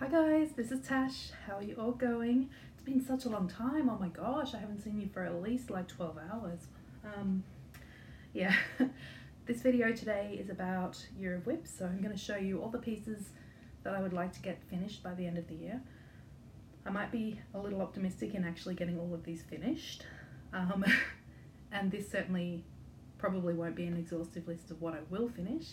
Hi guys, this is Tash. How are you all going? It's been such a long time. Oh my gosh, I haven't seen you for at least like 12 hours. Um, yeah, this video today is about Year of WIPs, so I'm going to show you all the pieces that I would like to get finished by the end of the year. I might be a little optimistic in actually getting all of these finished, um, and this certainly probably won't be an exhaustive list of what I will finish,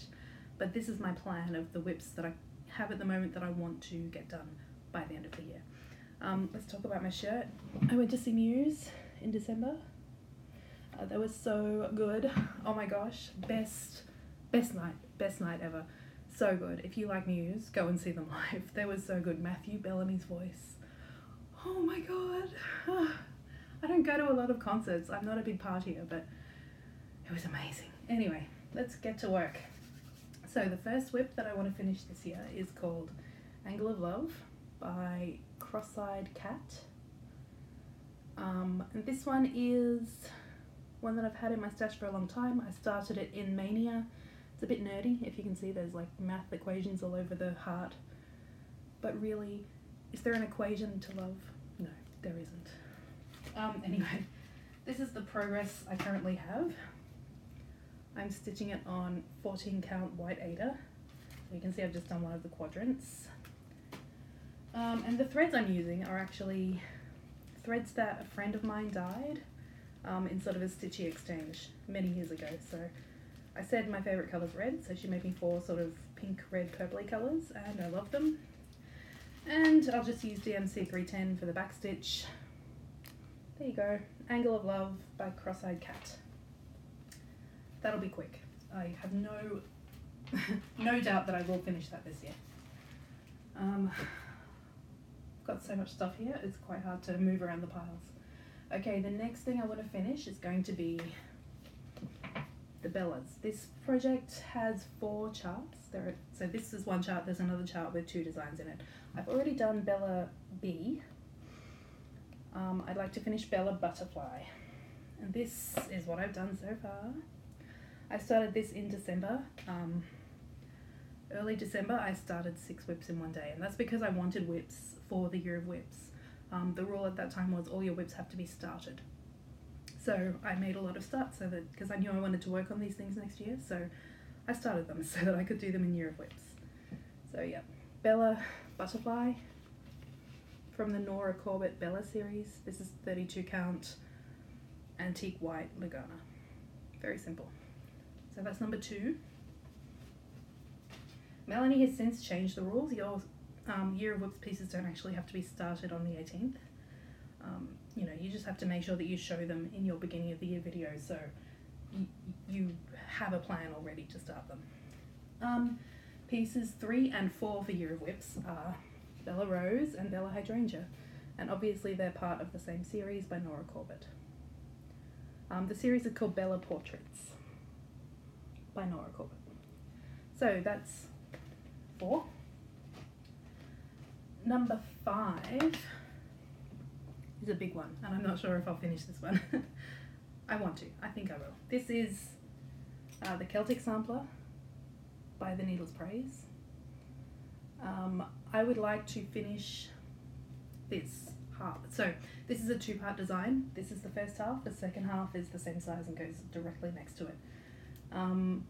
but this is my plan of the WIPs that I have at the moment that I want to get done by the end of the year. Um, let's talk about my shirt. I went to see Muse in December. Uh, that was so good. Oh my gosh, best best night, best night ever. So good. If you like Muse, go and see them live. They were so good. Matthew Bellamy's voice. Oh my god. I don't go to a lot of concerts. I'm not a big partier, but it was amazing. Anyway, let's get to work. So the first WIP that I want to finish this year is called Angle of Love by Cross-Eyed Kat. Um, and this one is one that I've had in my stash for a long time. I started it in Mania. It's a bit nerdy, if you can see there's like math equations all over the heart. But really, is there an equation to love? No, there isn't. Um, anyway, this is the progress I currently have. I'm stitching it on 14 count white Aida. So you can see I've just done one of the quadrants. Um, and the threads I'm using are actually threads that a friend of mine dyed um, in sort of a stitchy exchange many years ago. So I said my favourite colour's red, so she made me four sort of pink, red, purpley colours, and I love them. And I'll just use DMC 310 for the back stitch. There you go, Angle of Love by Cross-Eyed Kat that'll be quick. I have no no doubt that I will finish that this year. Um, I've got so much stuff here, it's quite hard to move around the piles. Okay, the next thing I want to finish is going to be the Bellas. This project has four charts. There are, so this is one chart, there's another chart with two designs in it. I've already done Bella B. Um, I'd like to finish Bella Butterfly. And this is what I've done so far. I started this in December. Um, early December, I started six WIPs in one day, and that's because I wanted WIPs for the year of WIPs. Um, the rule at that time was all your WIPs have to be started. So I made a lot of starts so that because I knew I wanted to work on these things next year, so I started them so that I could do them in year of WIPs. So yeah, Bella Butterfly from the Nora Corbett Bella series. This is 32 count antique white Lugana. Very simple. So that's number two. Melanie has since changed the rules. Your um, year of WIPs pieces don't actually have to be started on the 18th. Um, you know, you just have to make sure that you show them in your beginning of the year video so you, you have a plan already to start them. Um, pieces three and four for Year of WIPs are Bella Rose and Bella Hydrangea, and obviously they're part of the same series by Nora Corbett. Um, the series is called Bella Portraits by Nora. So that's four. Number five is a big one, and I'm not sure if I'll finish this one. I want to, I think I will. This is uh, the Celtic Sampler by The Needle's Prayse. Um, I would like to finish this half. So this is a two-part design. This is the first half. The second half is the same size and goes directly next to it. Um,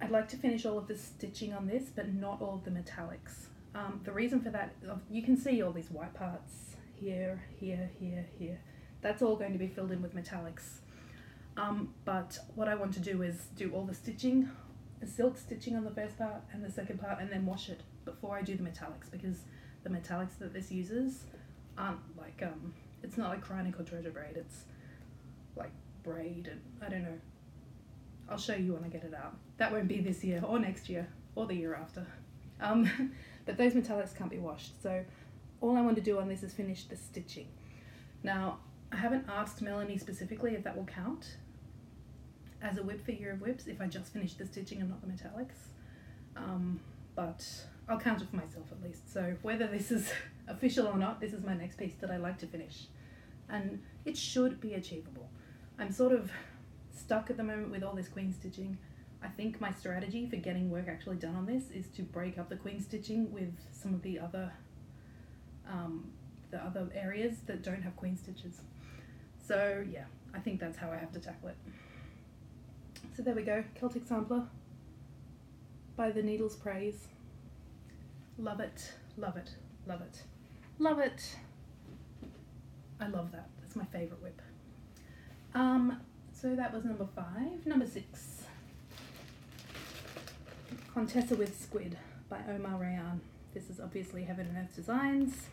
I'd like to finish all of the stitching on this, but not all of the metallics. Um, the reason for that, you can see all these white parts here, here, here, here. That's all going to be filled in with metallics. Um, but what I want to do is do all the stitching, the silk stitching on the first part and the second part, and then wash it before I do the metallics because the metallics that this uses aren't like, um, it's not like Kreinik or Treasure Braid, it's like braid and I don't know. I'll show you when I get it out. That won't be this year or next year or the year after. Um, but those metallics can't be washed. So all I want to do on this is finish the stitching. Now, I haven't asked Melanie specifically if that will count as a WIP for Year of WIPs if I just finish the stitching and not the metallics. Um, but I'll count it for myself at least. So whether this is official or not, this is my next piece that I like to finish. And it should be achievable. I'm sort of stuck at the moment with all this queen stitching. I think my strategy for getting work actually done on this is to break up the queen stitching with some of the other um, the other areas that don't have queen stitches. So yeah, I think that's how I have to tackle it. So there we go, Celtic Sampler by The Needle's Prayse. Love it, love it, love it, love it. I love that. That's my favourite WIP. Um, so that was number five. Number six. Contessa with Squid by Omar Rayyan. This is obviously Heaven and Earth Designs.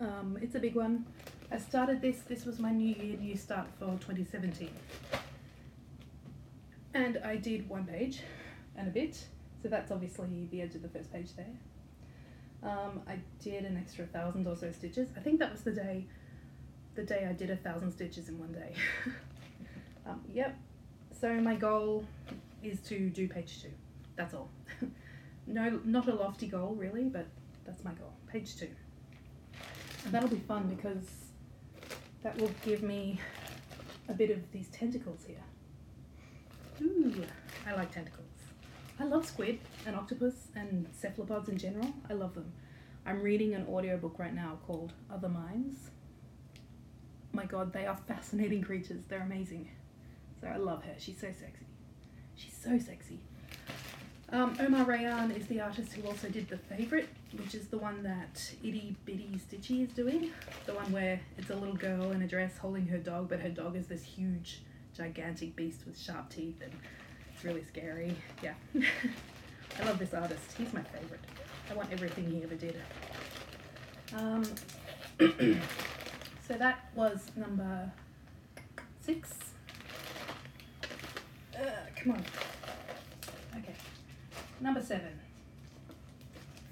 Um, it's a big one. I started this, this was my new year, new start for 2017. And I did one page and a bit, so that's obviously the edge of the first page there. Um, I did an extra thousand or so stitches. I think that was the day, the day I did a thousand stitches in one day. um, yep. So my goal is to do page two. That's all. no, not a lofty goal really, but that's my goal. Page two. And that'll be fun because that will give me a bit of these tentacles here. Ooh, I like tentacles. I love squid and octopus and cephalopods in general. I love them. I'm reading an audiobook right now called Other Minds. My god, they are fascinating creatures. They're amazing. So I love her. She's so sexy. She's so sexy. Um, Omar Rayyan is the artist who also did The Favourite, which is the one that Itty Bitty Stitchy is doing. The one where it's a little girl in a dress holding her dog, but her dog is this huge, gigantic beast with sharp teeth and it's really scary. Yeah. I love this artist. He's my favourite. I want everything he ever did. Um, so that was number six. Uh, come on. Okay. Number seven.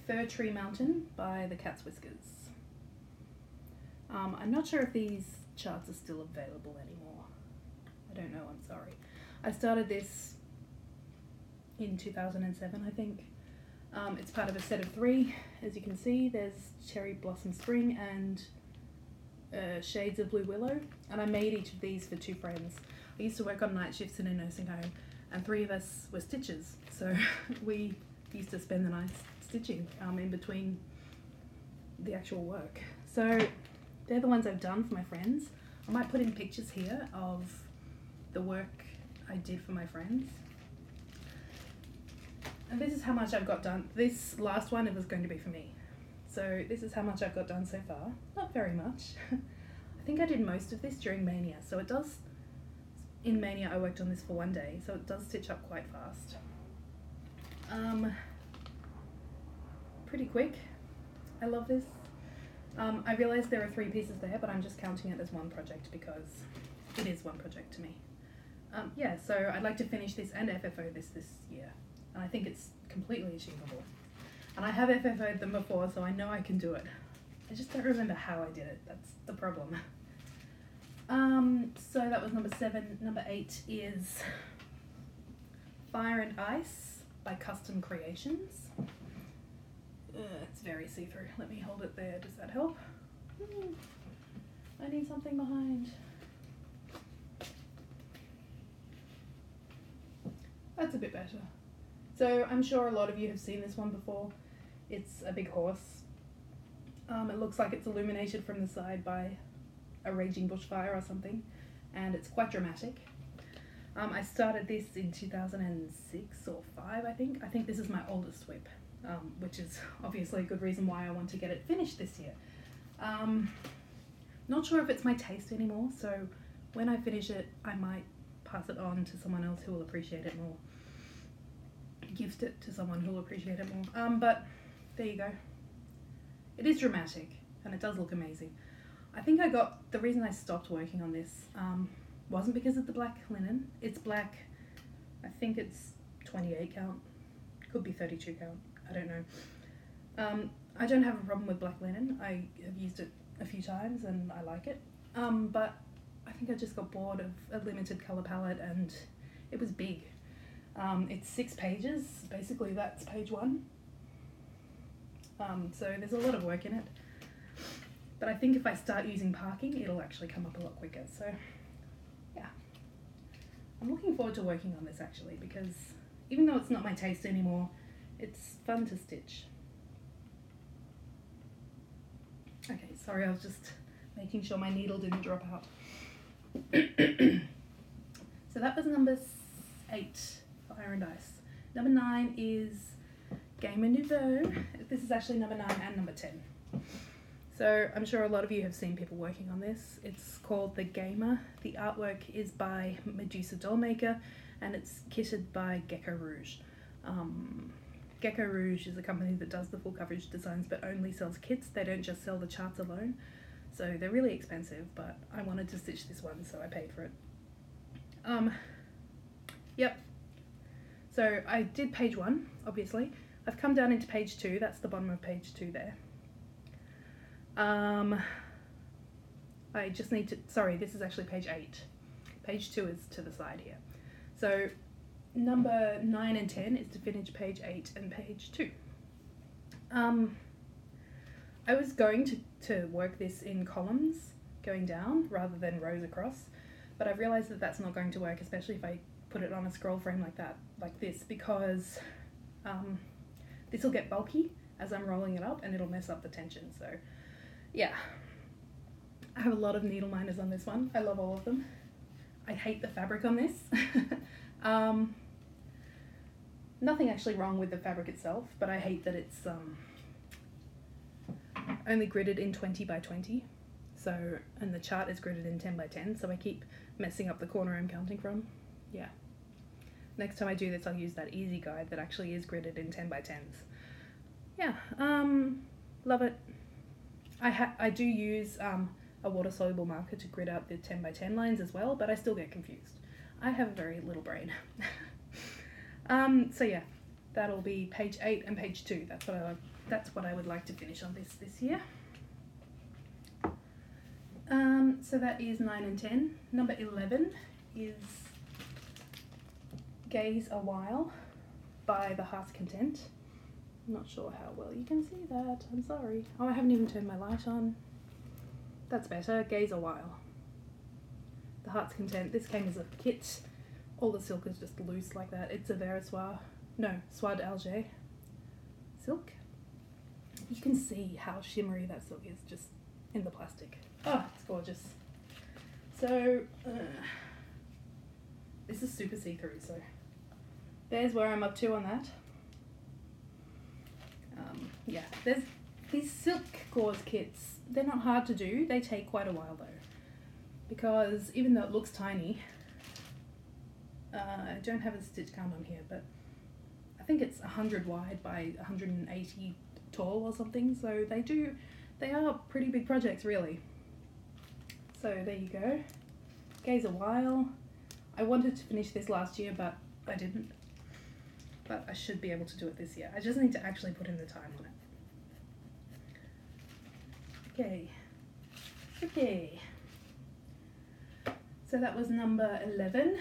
Fir Tree Mountain by the Cat's Whiskers. Um, I'm not sure if these charts are still available anymore. I don't know, I'm sorry. I started this in 2007, I think. Um, it's part of a set of three. As you can see, there's Cherry Blossom Spring and uh, Shades of Blue Willow. And I made each of these for two friends. I used to work on night shifts in a nursing home, and three of us were stitchers. So we used to spend the night stitching um, in between the actual work. So they're the ones I've done for my friends. I might put in pictures here of the work I did for my friends. And this is how much I've got done. This last one, it was going to be for me. So this is how much I've got done so far. Not very much. I think I did most of this during Mania. So it does, in Mania I worked on this for one day. So it does stitch up quite fast. Um, pretty quick. I love this. Um, I realise there are three pieces there, but I'm just counting it as one project because it is one project to me. Um, yeah, so I'd like to finish this and FFO this this year and I think it's completely achievable. And I have FFO'd them before, so I know I can do it. I just don't remember how I did it. That's the problem. Um, so that was number seven. Number eight is Fire and Ice by Custom Creations. Uh, it's very see-through. Let me hold it there. Does that help? Hmm. I need something behind. That's a bit better. So I'm sure a lot of you have seen this one before. It's a big horse. Um, it looks like it's illuminated from the side by a raging bushfire or something, and it's quite dramatic. Um, I started this in 2006 or 5, I think. I think this is my oldest WIP, um, which is obviously a good reason why I want to get it finished this year. Um, not sure if it's my taste anymore, so when I finish it, I might pass it on to someone else who will appreciate it more gift it to someone who'll appreciate it more. Um, but there you go. It is dramatic and it does look amazing. I think I got the reason I stopped working on this um, wasn't because of the black linen. It's black. I think it's 28 count. Could be 32 count. I don't know. Um, I don't have a problem with black linen. I have used it a few times and I like it. Um, but I think I just got bored of a limited color palette and it was big. Um, it's six pages, basically that's page one. Um, so there's a lot of work in it. But I think if I start using parking, it'll actually come up a lot quicker. So, yeah. I'm looking forward to working on this actually because even though it's not my taste anymore, it's fun to stitch. Okay, sorry, I was just making sure my needle didn't drop out. so that was number eight Fire and Ice. Number nine is Gamer Nouveau. This is actually number nine and number ten. So I'm sure a lot of you have seen people working on this. It's called The Gamer. The artwork is by Medusa Dollmaker and it's kitted by Gecko Rouge. Um, Gecko Rouge is a company that does the full coverage designs but only sells kits. They don't just sell the charts alone. So they're really expensive, but I wanted to stitch this one, so I paid for it. Um, yep. So I did page one, obviously. I've come down into page two. That's the bottom of page two there. Um, I just need to, sorry, this is actually page eight. Page two is to the side here. So number nine and 10 is to finish page eight and page two. Um, I was going to, to work this in columns going down rather than rows across, but I've realized that that's not going to work, especially if I put it on a scroll frame like that, like this, because um, this will get bulky as I'm rolling it up and it'll mess up the tension. So yeah, I have a lot of needle minders on this one. I love all of them. I hate the fabric on this. um, nothing actually wrong with the fabric itself, but I hate that it's um, only gridded in 20 by 20. So, and the chart is gridded in 10 by 10, so I keep messing up the corner I'm counting from. Yeah. Next time I do this, I'll use that easy guide that actually is gridded in 10 by 10s. Yeah, um, love it. I, ha- I do use um, a water soluble marker to grid out the 10 by 10 lines as well, but I still get confused. I have a very little brain. um, so yeah, that'll be page 8 and page 2. That's what I, that's what I would like to finish on this this year. Um, so that is 9 and 10. Number 11 is Gaze a While by The Heart's Content. I'm not sure how well you can see that. I'm sorry. Oh, I haven't even turned my light on. That's better. Gaze a While. The Heart's Content. This came as a kit. All the silk is just loose like that. It's Au Ver à Soie. No, Soie d'Alger silk. You can see how shimmery that silk is just in the plastic. Oh, it's gorgeous. So, uh, this is super see-through, so there's where I'm up to on that. Um, yeah, there's these silk gauze kits. They're not hard to do. They take quite a while though, because even though it looks tiny, uh, I don't have a stitch count on here, but I think it's 100 wide by 180 tall or something. So they do, they are pretty big projects really. So there you go. Gaze a while. I wanted to finish this last year, but I didn't. But I should be able to do it this year. I just need to actually put in the time on it. Okay. Okay. So that was number 11.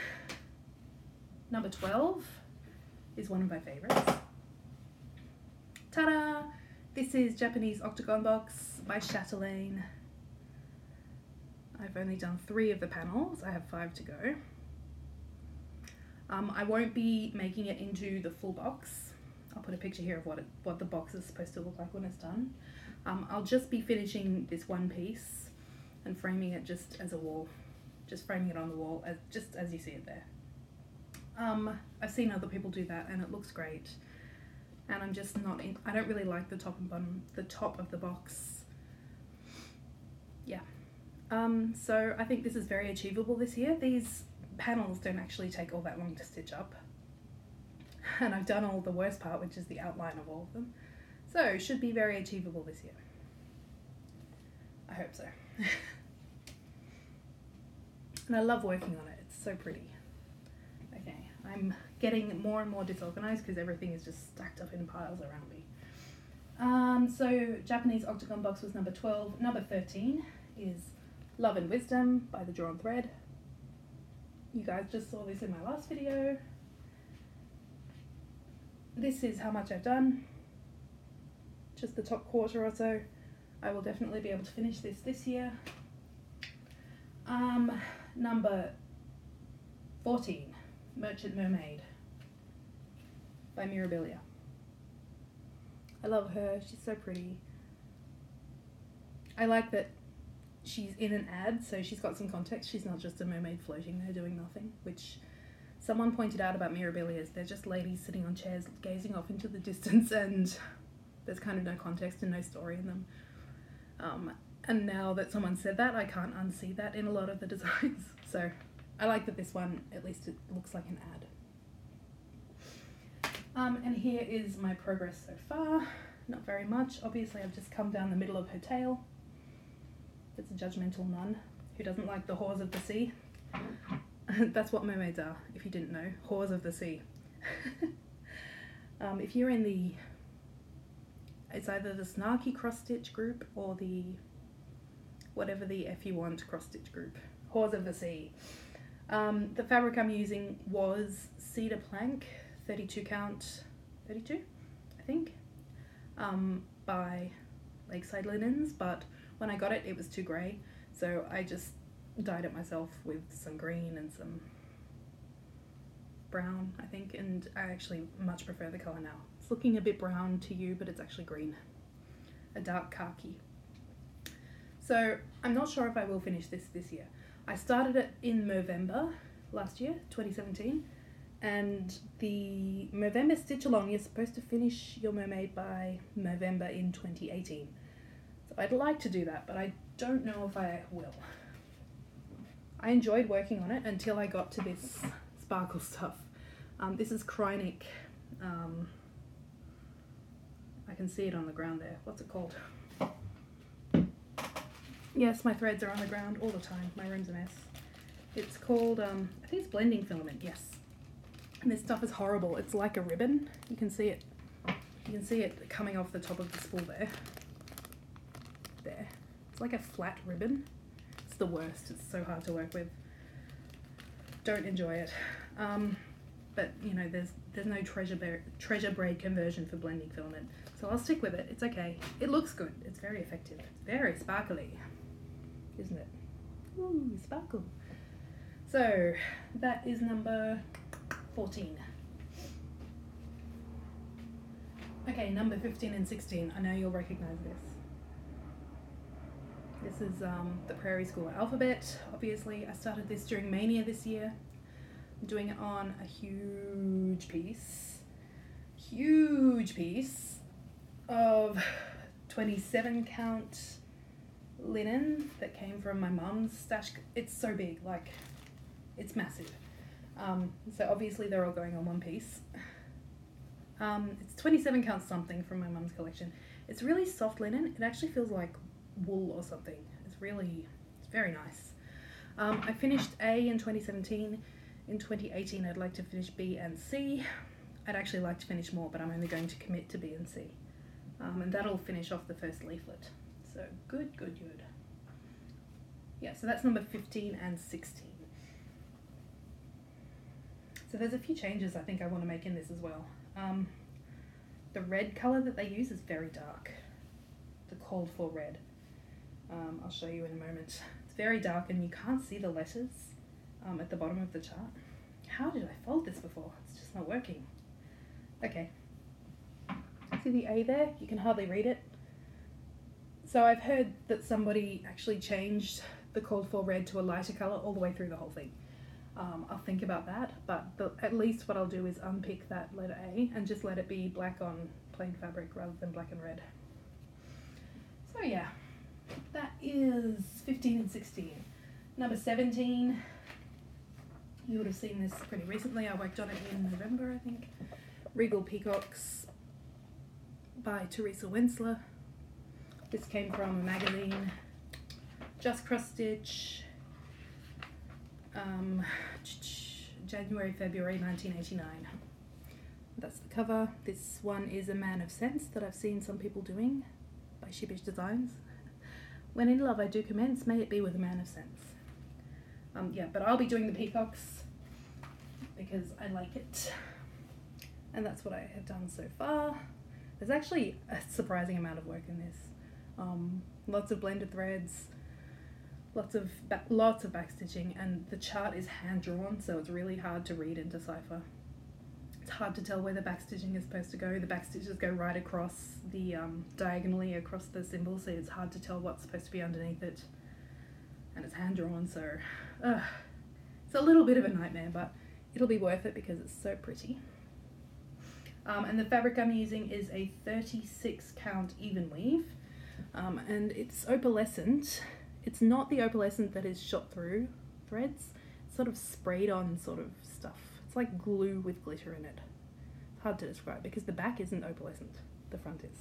Number 12 is one of my favorites. Ta-da! This is Japanese Octagon Box by Chatelaine. I've only done three of the panels. I have five to go. Um, I won't be making it into the full box. I'll put a picture here of what it, what the box is supposed to look like when it's done. Um, I'll just be finishing this one piece and framing it just as a wall, just framing it on the wall as just as you see it there. Um, I've seen other people do that and it looks great. And I'm just not in, I don't really like the top and bottom, the top of the box. Yeah. Um, so I think this is very achievable this year. These panels don't actually take all that long to stitch up. And I've done all the worst part, which is the outline of all of them. So should be very achievable this year. I hope so. and I love working on it. It's so pretty. Okay, I'm getting more and more disorganized because everything is just stacked up in piles around me. Um, so Japanese Octagon Box was number 12. Number 13 is Love and Wisdom by The Drawn Thread. You guys just saw this in my last video. This is how much I've done. Just the top quarter or so. I will definitely be able to finish this this year. Um, number 14 Merchant Mermaid by Mirabilia. I love her. She's so pretty. I like that she's in an ad, so she's got some context. She's not just a mermaid floating there doing nothing, which someone pointed out about Mirabilias. They're just ladies sitting on chairs gazing off into the distance, and there's kind of no context and no story in them. Um, and now that someone said that, I can't unsee that in a lot of the designs. So I like that this one, at least it looks like an ad. Um, and here is my progress so far. Not very much. Obviously, I've just come down the middle of her tail. It's a judgmental nun who doesn't like the whores of the sea. That's what mermaids are, if you didn't know. Whores of the sea. um, if you're in the. It's either the snarky cross stitch group or the. whatever the F you want cross stitch group. Whores of the sea. Um, the fabric I'm using was cedar plank, 32 count, 32, I think, um, by Lakeside Linens, but when I got it, it was too grey, so I just dyed it myself with some green and some brown, I think, and I actually much prefer the colour now. It's looking a bit brown to you, but it's actually green, a dark khaki. So I'm not sure if I will finish this this year. I started it in November last year, 2017, and the November stitch along you're supposed to finish your mermaid by November in 2018. So I'd like to do that, but I don't know if I will. I enjoyed working on it until I got to this sparkle stuff. Um, this is Kreinik. Um, I can see it on the ground there. What's it called? Yes, my threads are on the ground all the time. My room's a mess. It's called, um, I think it's blending filament, yes. And this stuff is horrible. It's like a ribbon. You can see it. You can see it coming off the top of the spool. There. Like a flat ribbon. It's the worst. It's so hard to work with. Don't enjoy it. Um, but you know, there's there's no treasure bear, treasure braid conversion for blending filament, so I'll stick with it. It's okay. It looks good. It's very effective. It's very sparkly isn't it? Ooh, sparkle. So that is number 14. Okay, number 15 and 16. I know you'll recognize this. This is um, the Prairie Schooler alphabet. Obviously, I started this during Mania this year. I'm doing it on a huge piece, huge piece of 27 count linen that came from my mum's stash. It's so big, like, it's massive. Um, so obviously they're all going on one piece. Um, it's 27 count something from my mum's collection. It's really soft linen. It actually feels like wool or something. It's really, it's very nice. Um, I finished A in 2017. In 2018, I'd like to finish B and C. I'd actually like to finish more, but I'm only going to commit to B and C. Um, and that'll finish off the first leaflet. So good, good, good. Yeah, so that's number 15 and 16. So there's a few changes I think I want to make in this as well. Um, the red colour that they use is very dark. The called for red. Um, I'll show you in a moment. It's very dark and you can't see the letters um, at the bottom of the chart. How did I fold this before? It's just not working. Okay. See the A there? You can hardly read it. So I've heard that somebody actually changed the called for red to a lighter colour all the way through the whole thing. Um, I'll think about that, but the, at least what I'll do is unpick that letter A and just let it be black on plain fabric rather than black and red. So yeah, that is 15 and 16. Number 17, you would have seen this pretty recently. I worked on it in November, I think. Regal Peacocks by Teresa Wentzler. This came from a magazine, Just Cross Stitch, um, January, February 1989. That's the cover. This one is A Man of Sense that I've seen some people doing by Sheepish Designs. When in love I do commence, may it be with a man of sense. Um, yeah, but I'll be doing the peacocks because I like it. And that's what I have done so far. There's actually a surprising amount of work in this. Um, lots of blended threads, lots of ba- lots of backstitching, and the chart is hand drawn, so it's really hard to read and decipher. Hard to tell where the backstitching is supposed to go. The backstitches go right across the um, diagonally across the symbol, so it's hard to tell what's supposed to be underneath it. And it's hand drawn, so uh, it's a little bit of a nightmare, but it'll be worth it because it's so pretty. Um, and the fabric I'm using is a 36 count even weave, um, and it's opalescent. It's not the opalescent that is shot through threads, it's sort of sprayed on sort of stuff. It's like glue with glitter in it. It's hard to describe because the back isn't opalescent, the front is.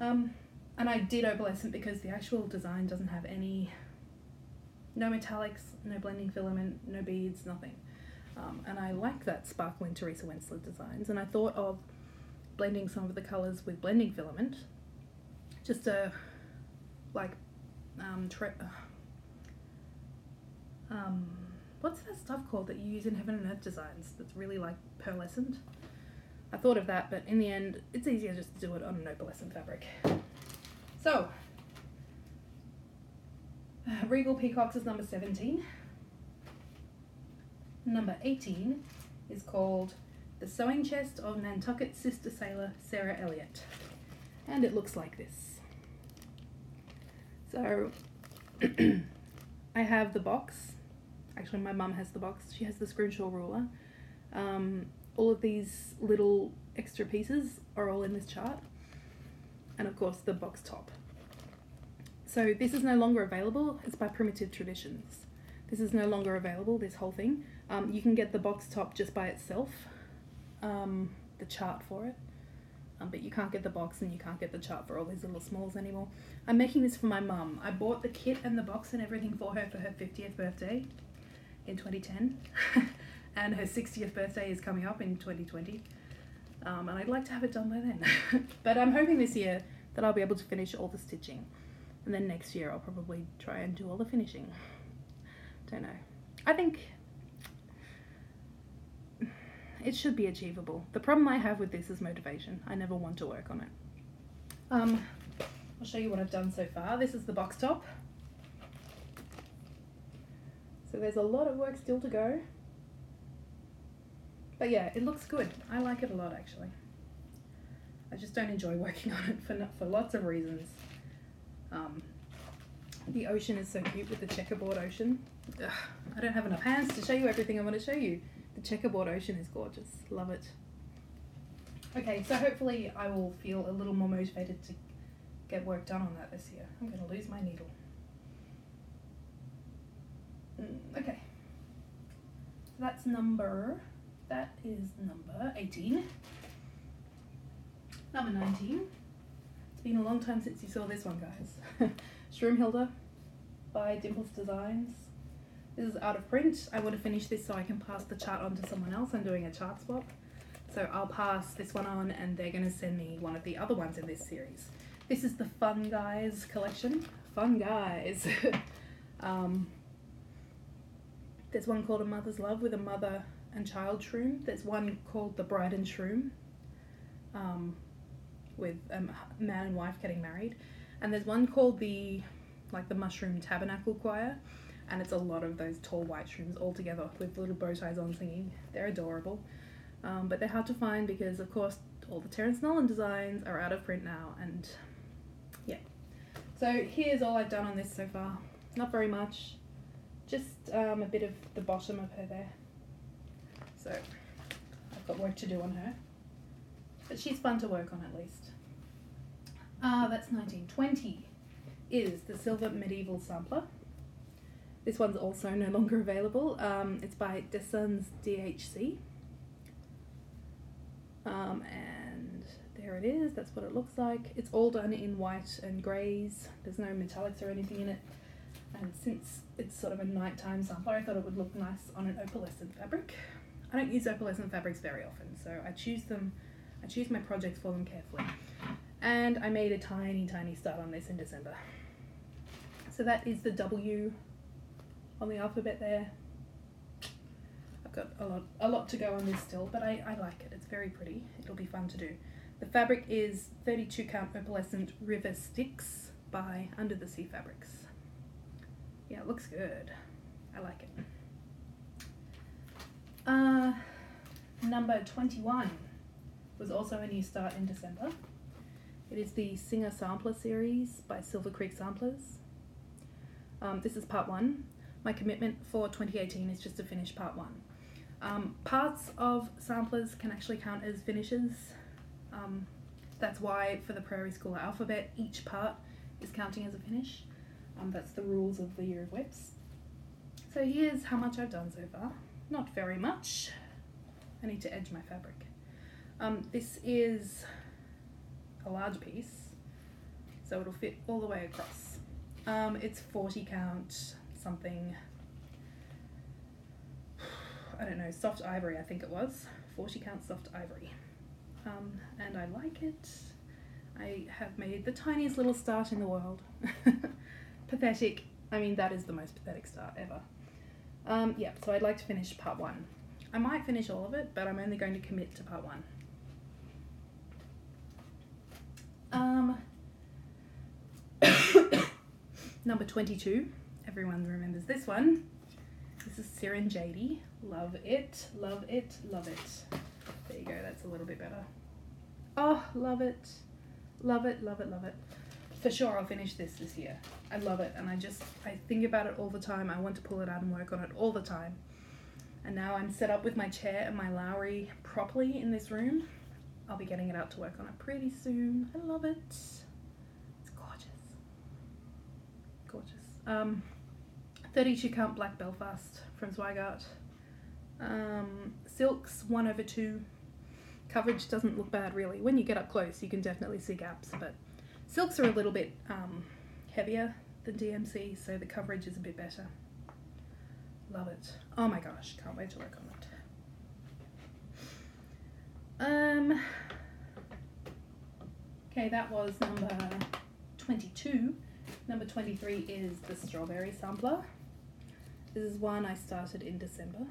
Um, and I did opalescent because the actual design doesn't have any, no metallics, no blending filament, no beads, nothing. Um, and I like that sparkling Teresa Wentzler designs. And I thought of blending some of the colours with blending filament, just a like um, tre- um, what's that stuff called that you use in Heaven and Earth designs that's really like pearlescent? I thought of that, but in the end, it's easier just to do it on an opalescent fabric. So, Regal Peacocks is number 17. Number 18 is called The Sewing Chest of Nantucket Sister Sailor Sarah Elliott. And it looks like this. So, I have the box. Actually, my mum has the box. She has the scrimshaw ruler. Um, all of these little extra pieces are all in this chart. And of course, the box top. So, this is no longer available. It's by Primitive Traditions. This is no longer available, this whole thing. Um, you can get the box top just by itself, um, the chart for it. Um, but you can't get the box and you can't get the chart for all these little smalls anymore. I'm making this for my mum. I bought the kit and the box and everything for her for her 50th birthday in 2010. and her 60th birthday is coming up in 2020. Um, and I'd like to have it done by then. but I'm hoping this year that I'll be able to finish all the stitching. And then next year I'll probably try and do all the finishing. Don't know. I think it should be achievable. The problem I have with this is motivation. I never want to work on it. Um, I'll show you what I've done so far. This is the box top. So there's a lot of work still to go. But yeah, it looks good. I like it a lot actually. I just don't enjoy working on it for, for lots of reasons. Um, the ocean is so cute with the checkerboard ocean. Ugh, I don't have enough hands to show you everything I want to show you. The checkerboard ocean is gorgeous. Love it. Okay, so hopefully I will feel a little more motivated to get work done on that this year. I'm going to lose my needle. Mm, okay. So that's number, that is number 18. Number 19. It's been a long time since you saw this one, guys. Shroomhilde by Dimples Designs. This is out of print. I want to finish this so I can pass the chart on to someone else. I'm doing a chart swap. So I'll pass this one on and they're going to send me one of the other ones in this series. This is the Fun Guys collection. Fun Guys. um, there's one called A Mother's Love with a mother and child shroom. There's one called The Bride and Shroom um, with a man and wife getting married. And there's one called the like the Mushroom Tabernacle Choir and it's a lot of those tall white shrooms all together with little bow ties on singing. They're adorable, um, but they're hard to find because, of course, all the Terrance Nolan designs are out of print now, and yeah. So here's all I've done on this so far. Not very much, just um, a bit of the bottom of her there. So I've got work to do on her, but she's fun to work on at least. Ah, that's 1920 is the Silver Medieval Sampler. This one's also no longer available. Um, it's by Dessins DHC. Um, and there it is, that's what it looks like. It's all done in white and greys. There's no metallics or anything in it. And since it's sort of a nighttime sampler, I thought it would look nice on an opalescent fabric. I don't use opalescent fabrics very often, so I choose them, I choose my projects for them carefully. And I made a tiny, tiny start on this in December. So that is the W on the alphabet there. I've got a lot, a lot to go on this still, but I, I like it. It's very pretty. It'll be fun to do. The fabric is 32 count opalescent River Sticks by Under the Sea Fabrics. Yeah, it looks good. I like it. Uh, number 21 was also a new start in December. It is the Sing a Sampler series by Silver Creek Samplers. Um, this is part one. My commitment for 2018 is just to finish part one. Um, parts of samplers can actually count as finishes. Um, that's why for the Prairie Schooler alphabet, each part is counting as a finish. Um, that's the rules of the Year of WIPs. So here's how much I've done so far. Not very much. I need to edge my fabric. Um, this is a large piece, so it'll fit all the way across. Um, it's 40 count something, I don't know, soft ivory I think it was. 40 count soft ivory. Um, and I like it. I have made the tiniest little start in the world. pathetic. I mean, that is the most pathetic start ever. Um, yeah, so I'd like to finish part one. I might finish all of it, but I'm only going to commit to part one. Um, number 22. Everyone remembers this one. This is Sirin Jaidee. Love it, love it, love it. There you go, that's a little bit better. Oh, love it. Love it, love it, love it. For sure, I'll finish this this year. I love it, and I just I think about it all the time. I want to pull it out and work on it all the time. And now I'm set up with my chair and my Lowery properly in this room. I'll be getting it out to work on it pretty soon. I love it. It's gorgeous. Gorgeous. Um, 32 count Black Belfast from Zweigart. Um, silks 1 over 2. Coverage doesn't look bad really. When you get up close, you can definitely see gaps, but silks are a little bit um, heavier than DMC, so the coverage is a bit better. Love it. Oh my gosh, can't wait to work on it. Um, okay, that was number 22. Number 23 is the Strawberry Sampler. This is one I started in December.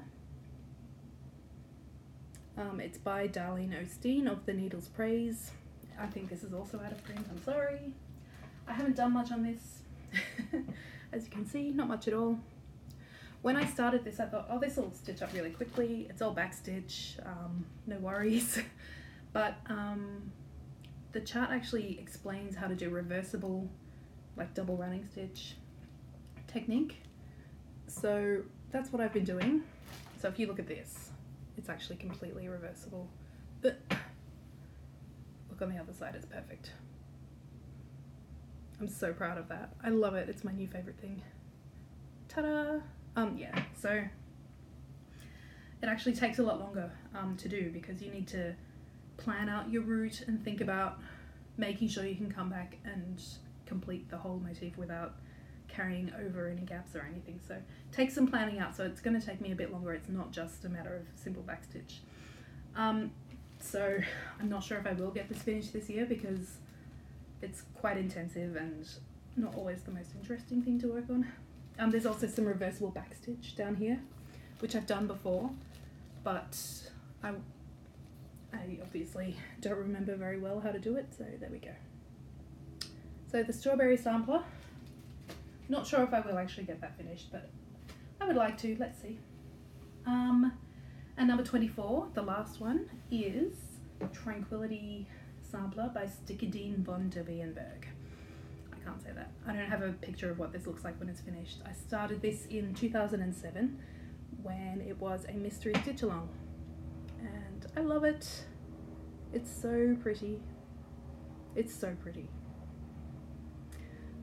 Um, it's by Darlene O'Steen of The Needle's Prayse. I think this is also out of print, I'm sorry. I haven't done much on this. As you can see, not much at all. When I started this, I thought, oh, this will stitch up really quickly. It's all backstitch, um, no worries. but um, the chart actually explains how to do reversible, like double running stitch technique. So that's what I've been doing. So if you look at this, it's actually completely reversible. But look on the other side, it's perfect. I'm so proud of that. I love it. It's my new favorite thing. Ta-da! Um, yeah, so it actually takes a lot longer um, to do because you need to plan out your route and think about making sure you can come back and complete the whole motif without carrying over any gaps or anything. So take some planning out. So it's going to take me a bit longer. It's not just a matter of simple backstitch. Um, so I'm not sure if I will get this finished this year because it's quite intensive and not always the most interesting thing to work on. Um, there's also some reversible backstitch down here, which I've done before, but I, I obviously don't remember very well how to do it, so there we go. So the strawberry sampler, not sure if I will actually get that finished, but I would like to, let's see. Um, and number 24, the last one, is Tranquility Sampler by Stickideen von der Bienenberg. I can't say that. I don't have a picture of what this looks like when it's finished. I started this in 2007 when it was a mystery stitch along. And I love it. It's so pretty. It's so pretty.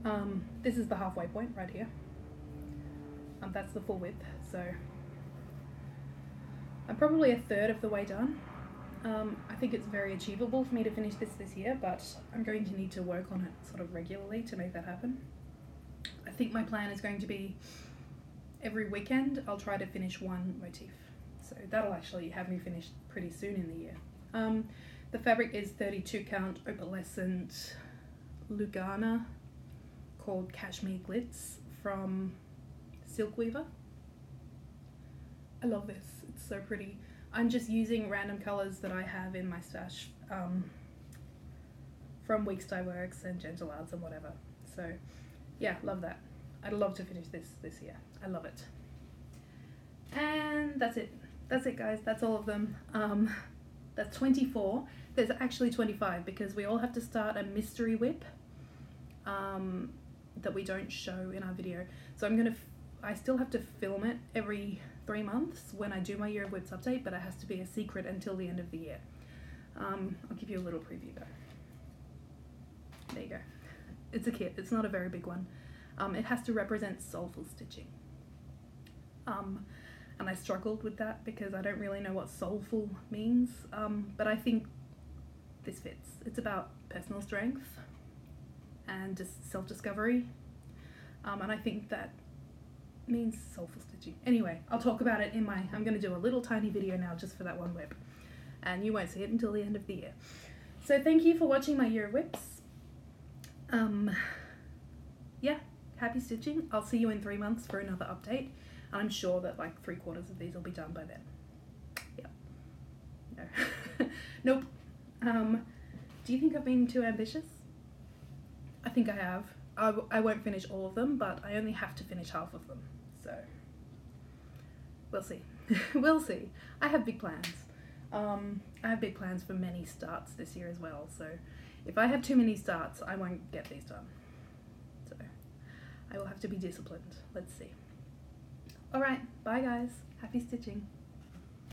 Um, this is the halfway point right here. Um, that's the full width, so I'm probably a third of the way done. Um, I think it's very achievable for me to finish this this year, but I'm going to need to work on it sort of regularly to make that happen. I think my plan is going to be every weekend I'll try to finish one motif. So that'll actually have me finished pretty soon in the year. Um, the fabric is 32 count opalescent Lugana called Cashmere Glitz from Silk Weaver. I love this, it's so pretty. I'm just using random colours that I have in my stash um, from Weeks Dye Works and Gentle Arts and whatever. So yeah, love that. I'd love to finish this this year. I love it. And that's it. That's it, guys. That's all of them. Um, that's 24. There's actually 25 because we all have to start a mystery WIP um, that we don't show in our video. So I'm going to, I still have to film it every three months when I do my Year of WIPs update, but it has to be a secret until the end of the year. Um, I'll give you a little preview though. There you go. It's a kit, it's not a very big one. Um, it has to represent soulful stitching. Um, and I struggled with that because I don't really know what soulful means, um, but I think this fits. It's about personal strength and just self discovery, um, and I think that means soulful stitching. Anyway, I'll talk about it in my. I'm going to do a little tiny video now just for that one WIP, and you won't see it until the end of the year. So thank you for watching my year of WIPs. Um, yeah, happy stitching. I'll see you in three months for another update. I'm sure that like three quarters of these will be done by then. Yeah. No. nope. Um, do you think I've been too ambitious? I think I have. I, w- I won't finish all of them, but I only have to finish half of them. So we'll see. we'll see. I have big plans. Um, I have big plans for many starts this year as well. So if I have too many starts, I won't get these done. So I will have to be disciplined. Let's see. Alright, bye guys. Happy stitching.